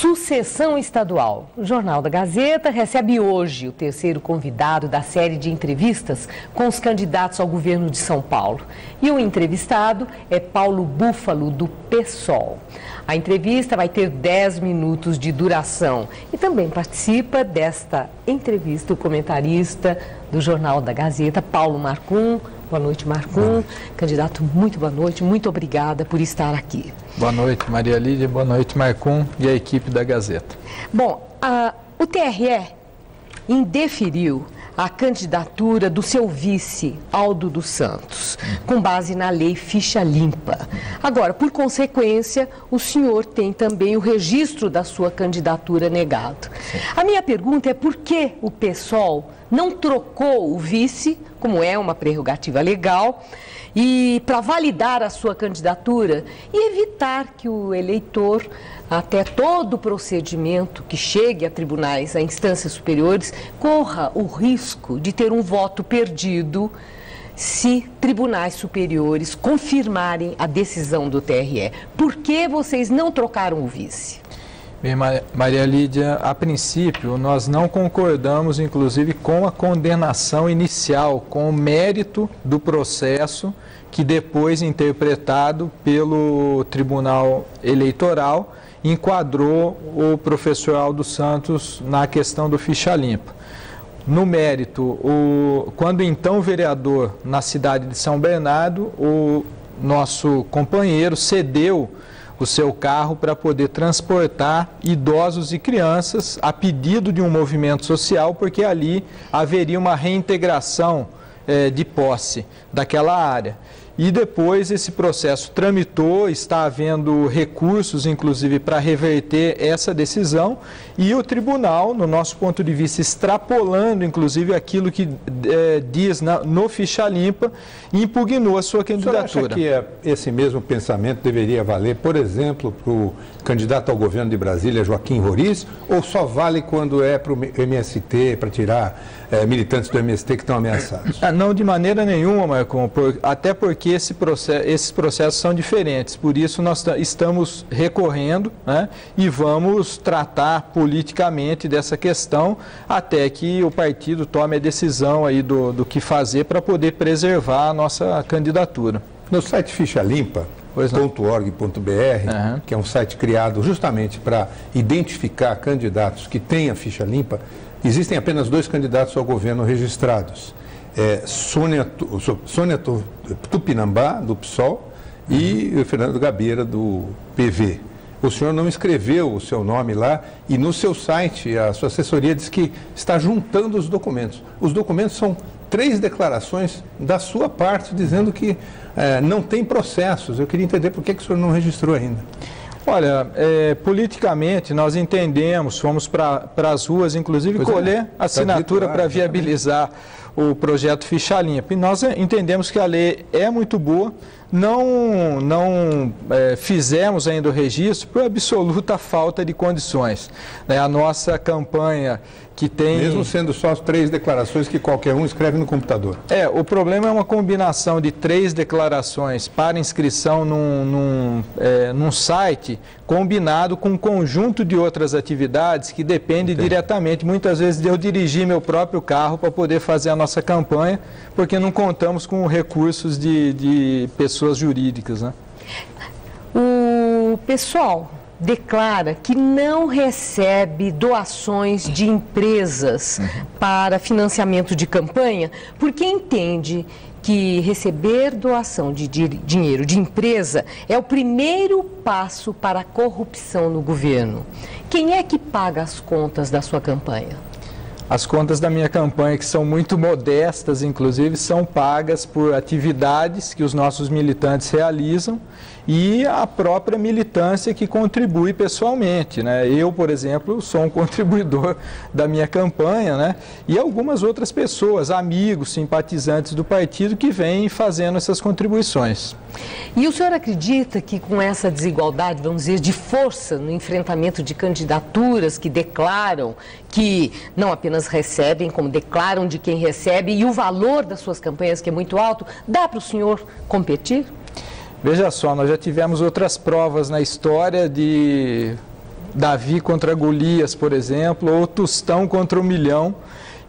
Sucessão estadual. O Jornal da Gazeta recebe hoje o terceiro convidado da série de entrevistas com os candidatos ao governo de São Paulo. E o entrevistado é Paulo Búfalo, do PSOL. A entrevista vai ter 10 minutos de duração e também participa desta entrevista o comentarista do Jornal da Gazeta, Paulo Marcum. Boa noite, Marcum. Candidato, muito boa noite. Muito obrigada por estar aqui. Boa noite, Maria Lídia. Boa noite, Marcum e a equipe da Gazeta. Bom, a, o TRE indeferiu a candidatura do seu vice, Aldo dos Santos, com base na lei ficha limpa. Agora, por consequência, o senhor tem também o registro da sua candidatura negado. A minha pergunta é por que o PSOL não trocou o vice, como é uma prerrogativa legal, e para validar a sua candidatura e evitar que o eleitor, até todo o procedimento que chegue a tribunais, a instâncias superiores, corra o risco de ter um voto perdido se tribunais superiores confirmarem a decisão do TRE. Por que vocês não trocaram o vice? Maria Lídia, a princípio nós não concordamos, inclusive, com a condenação inicial, com o mérito do processo que depois, interpretado pelo Tribunal Eleitoral, enquadrou o professor Aldo Santos na questão do ficha limpa. No mérito, o, quando então vereador na cidade de São Bernardo, o nosso companheiro cedeu o seu carro para poder transportar idosos e crianças a pedido de um movimento social, porque ali haveria uma reintegração eh, de posse daquela área. E depois esse processo tramitou, está havendo recursos, inclusive, para reverter essa decisão, e o tribunal, no nosso ponto de vista, extrapolando, inclusive, aquilo que é, diz na, no ficha limpa, impugnou a sua candidatura. Você acha que é, esse mesmo pensamento deveria valer, por exemplo, para o candidato ao governo de Brasília, Joaquim Roriz, ou só vale quando é para o MST, para tirar é, militantes do MST que estão ameaçados? Ah, não, de maneira nenhuma, Marcon, por, até porque esse processo, esses processos são diferentes. Por isso, nós estamos recorrendo né, e vamos tratar politicamente dessa questão até que o partido tome a decisão aí do, do que fazer para poder preservar a nossa candidatura. No site Ficha Limpa, .org.br, uhum. que é um site criado justamente para identificar candidatos que têm a ficha limpa, existem apenas dois candidatos ao governo registrados é, Sônia, Sônia Tupinambá, do PSOL, uhum. e o Fernando Gabeira, do PV. O senhor não escreveu o seu nome lá e no seu site a sua assessoria diz que está juntando os documentos. Os documentos são três declarações da sua parte dizendo que é, não tem processos. Eu queria entender por que, que o senhor não registrou ainda. Olha, é, politicamente nós entendemos, fomos para as ruas, inclusive pois é, colher é, assinatura para viabilizar o projeto Ficha Limpa. E nós entendemos que a lei é muito boa, não, não é, fizemos ainda o registro por absoluta falta de condições. Né? A nossa campanha que tem... Mesmo sendo só as três declarações que qualquer um escreve no computador. É, o problema é uma combinação de três declarações para inscrição num, num, é, num site combinado com um conjunto de outras atividades que depende Entendi. diretamente, muitas vezes, de eu dirigir meu próprio carro para poder fazer a nossa campanha, porque não contamos com recursos de, de pessoas jurídicas. Né? O pessoal declara que não recebe doações de empresas uhum. para financiamento de campanha, porque entende que receber doação de dinheiro de empresa é o primeiro passo para a corrupção no governo. Quem é que paga as contas da sua campanha? As contas da minha campanha, que são muito modestas, inclusive, são pagas por atividades que os nossos militantes realizam e a própria militância que contribui pessoalmente. Né? Eu, por exemplo, sou um contribuidor da minha campanha né? e algumas outras pessoas, amigos, simpatizantes do partido que vêm fazendo essas contribuições. E o senhor acredita que com essa desigualdade, vamos dizer, de força no enfrentamento de candidaturas que declaram que não apenas recebem, como declaram de quem recebe e o valor das suas campanhas, que é muito alto, dá para o senhor competir? Veja só, nós já tivemos outras provas na história de Davi contra Golias, por exemplo, ou Tostão contra o Milhão.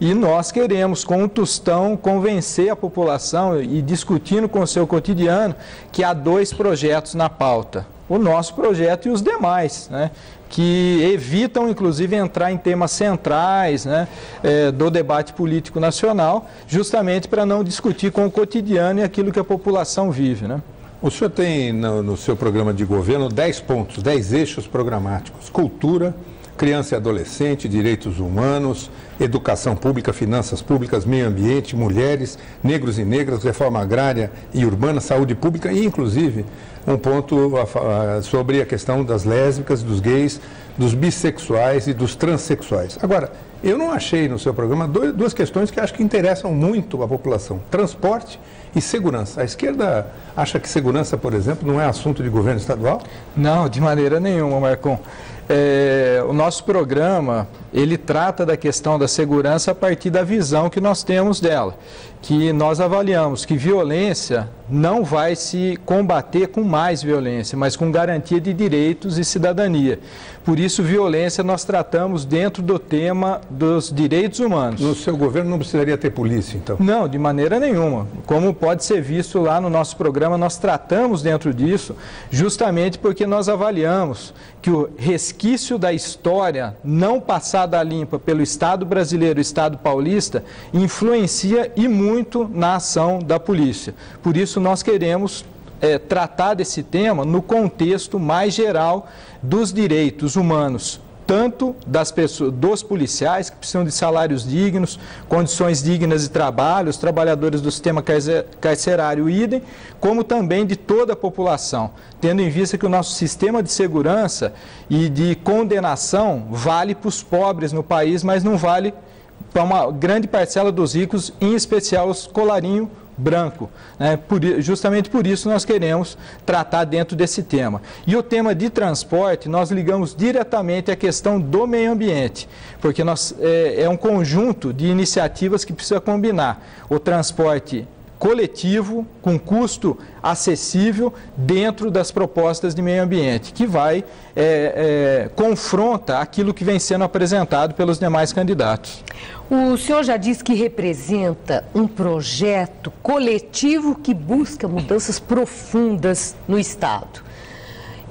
E nós queremos, com o Tostão, convencer a população e discutindo com o seu cotidiano que há dois projetos na pauta. O nosso projeto e os demais, né? que evitam, inclusive, entrar em temas centrais né, é, do debate político nacional, justamente para não discutir com o cotidiano e aquilo que a população vive. Né? O senhor tem no, no seu programa de governo 10 pontos, 10 eixos programáticos: cultura, criança e adolescente, direitos humanos, educação pública, finanças públicas, meio ambiente, mulheres, negros e negras, reforma agrária e urbana, saúde pública e, inclusive, um ponto sobre a questão das lésbicas, dos gays, dos bissexuais e dos transexuais. Agora, eu não achei no seu programa duas questões que acho que interessam muito a população: transporte e segurança. A esquerda acha que segurança, por exemplo, não é assunto de governo estadual? Não, de maneira nenhuma, Marcon. É, o nosso programa ele trata da questão da segurança a partir da visão que nós temos dela, que nós avaliamos que violência não vai se combater com mais violência, mas com garantia de direitos e cidadania. Por isso, violência nós tratamos dentro do tema dos direitos humanos. No seu governo não precisaria ter polícia, então? Não, de maneira nenhuma. Como pode ser visto lá no nosso programa, nós tratamos dentro disso, justamente porque nós avaliamos que o resquício da história não passada a limpa pelo Estado brasileiro e Estado paulista influencia e muito na ação da polícia. Por isso, nós queremos é, tratar desse tema no contexto mais geral dos direitos humanos, tanto das pessoas, dos policiais que precisam de salários dignos, condições dignas de trabalho, os trabalhadores do sistema carcerário idem, como também de toda a população, tendo em vista que o nosso sistema de segurança e de condenação vale para os pobres no país, mas não vale para uma grande parcela dos ricos, em especial os colarinho branco. Né? Por, justamente por isso nós queremos tratar dentro desse tema. E o tema de transporte, nós ligamos diretamente à questão do meio ambiente, porque nós, é, é um conjunto de iniciativas que precisa combinar o transporte coletivo, com custo acessível, dentro das propostas de meio ambiente, que vai, é, é, confronta aquilo que vem sendo apresentado pelos demais candidatos. O senhor já disse que representa um projeto coletivo que busca mudanças profundas no Estado.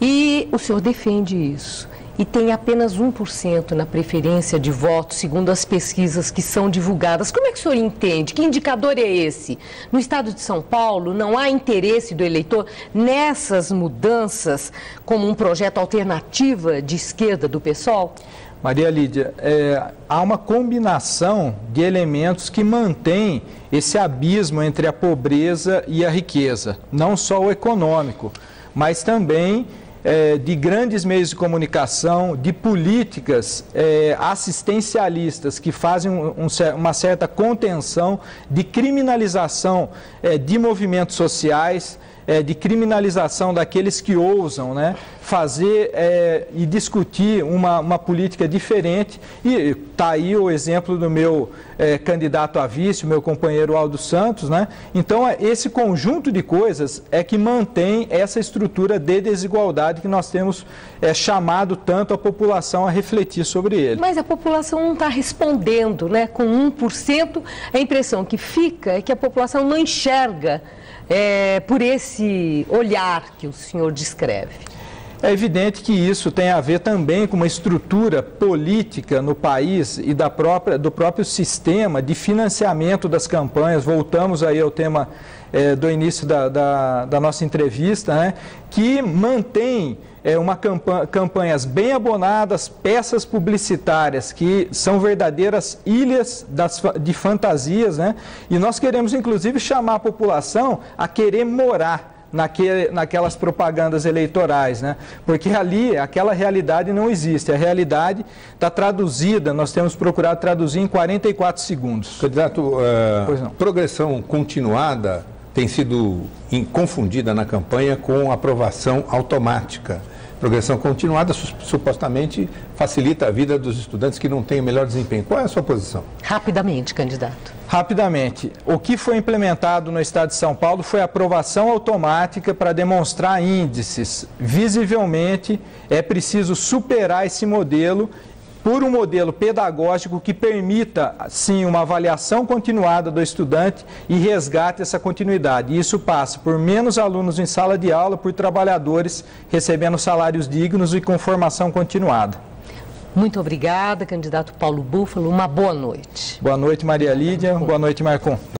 E o senhor defende isso e tem apenas 1% na preferência de voto, segundo as pesquisas que são divulgadas. Como é que o senhor entende? Que indicador é esse? No estado de São Paulo, não há interesse do eleitor nessas mudanças como um projeto alternativa de esquerda do PSOL? Maria Lídia, é, há uma combinação de elementos que mantém esse abismo entre a pobreza e a riqueza, não só o econômico, mas também é, de grandes meios de comunicação, de políticas é, assistencialistas que fazem um, um, uma certa contenção de criminalização é, de movimentos sociais, é, de criminalização daqueles que ousam né, fazer é, e discutir uma, uma política diferente. E está aí o exemplo do meu é, candidato a vice, meu companheiro Aldo Santos. Né? Então, é, esse conjunto de coisas é que mantém essa estrutura de desigualdade que nós temos é, chamado tanto a população a refletir sobre ele. Mas a população não está respondendo, né? Com 1%, a impressão que fica é que a população não enxerga é, por esse olhar que o senhor descreve? É evidente que isso tem a ver também com uma estrutura política no país e da própria, do próprio sistema de financiamento das campanhas. Voltamos aí ao tema é, do início da, da, da, nossa entrevista, né, que mantém é, uma campanha, campanhas bem abonadas, peças publicitárias que são verdadeiras ilhas das, de fantasias, né? E nós queremos, inclusive, chamar a população a querer morar naquele, naquelas propagandas eleitorais, né? Porque ali aquela realidade não existe. A realidade está traduzida, nós temos procurado traduzir em 44 segundos. Candidato, uh, progressão continuada tem sido confundida na campanha com aprovação automática progressão continuada supostamente facilita a vida dos estudantes que não têm o melhor desempenho. Qual é a sua posição? Rapidamente, candidato. Rapidamente, o que foi implementado no estado de São Paulo foi a aprovação automática para demonstrar índices. Visivelmente, é preciso superar esse modelo por um modelo pedagógico que permita, sim, uma avaliação continuada do estudante e resgate essa continuidade. E isso passa por menos alunos em sala de aula, por trabalhadores recebendo salários dignos e com formação continuada. Muito obrigada, candidato Paulo Búfalo. Uma boa noite. Boa noite, Maria Lídia. Boa noite, Marcon.